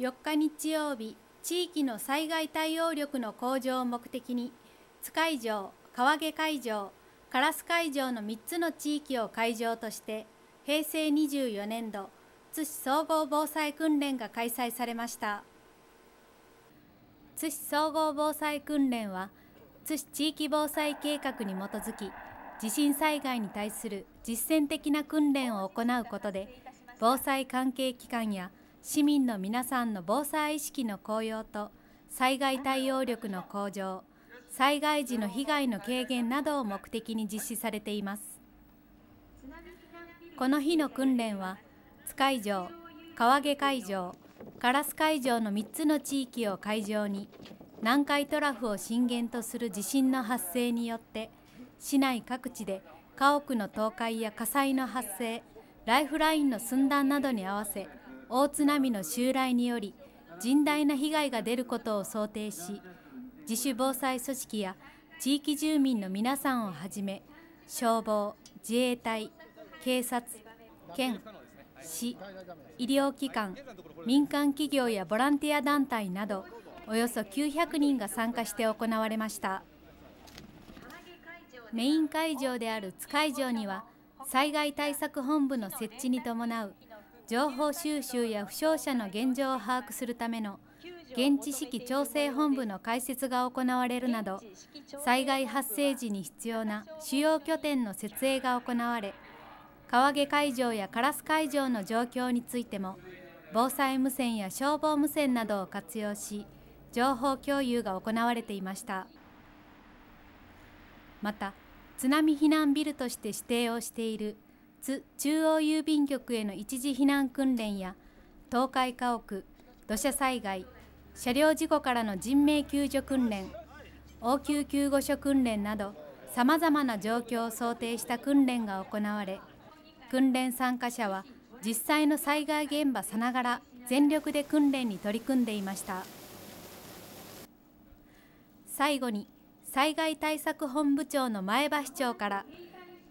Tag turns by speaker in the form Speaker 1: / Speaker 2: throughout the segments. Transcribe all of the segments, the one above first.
Speaker 1: 4日日曜日地域の災害対応力の向上を目的に津海城川毛会場烏会場の3つの地域を会場として平成24年度津市総合防災訓練が開催されました。津市総合防災訓練は津市地域防災計画に基づき地震災害に対する実践的な訓練を行うことで防災関係機関や市民の皆さんの防災意識の高揚と災害対応力の向上災害時の被害の軽減などを目的に実施されています。この日の訓練は津海城川毛会場烏会場の3つの地域を会場に南海トラフを震源とする地震の発生によって市内各地で家屋の倒壊や火災の発生ライフラインの寸断などに合わせ大津波の襲来により甚大な被害が出ることを想定し自主防災組織や地域住民の皆さんをはじめ消防自衛隊警察県市医療機関民間企業やボランティア団体などおよそ900人が参加して行われました。メイン会場である津会場には災害対策本部の設置に伴う情報収集や負傷者の現状を把握するための現地式調整本部の開設が行われるなど災害発生時に必要な主要拠点の設営が行われ川毛会場や烏会場の状況についても防災無線や消防無線などを活用し情報共有が行われていました。また津波避難ビルとして指定をしている津中央郵便局への一時避難訓練や倒壊家屋土砂災害車両事故からの人命救助訓練応急救護所訓練などさまざまな状況を想定した訓練が行われ訓練参加者は実際の災害現場さながら全力で訓練に取り組んでいました。最後に災害対策本部長の前橋長から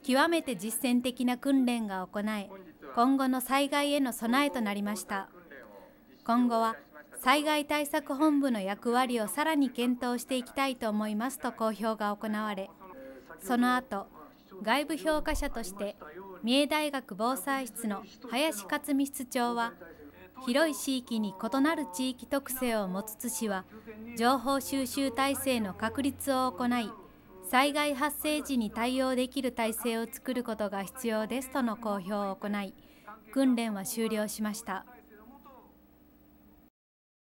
Speaker 1: 極めて実践的な訓練が行え今後の災害への備えとなりました。今後は災害対策本部の役割をさらに検討していきたいと思いますと公表が行われその後外部評価者として三重大学防災室の林克美室長は広い地域に異なる地域特性を持つ津市は情報収集体制の確立を行い災害発生時に対応できる体制を作ることが必要ですとの公表を行い訓練は終了しました。